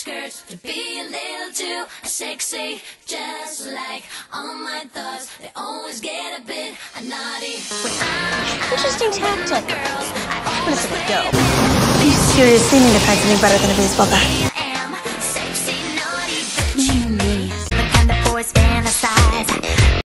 skirts to be a little too sexy. Just like all my thoughts, they always get a bit naughty. Interesting tactic. What is it with dough? you serious? They need to find something better than a baseball bat. Mm.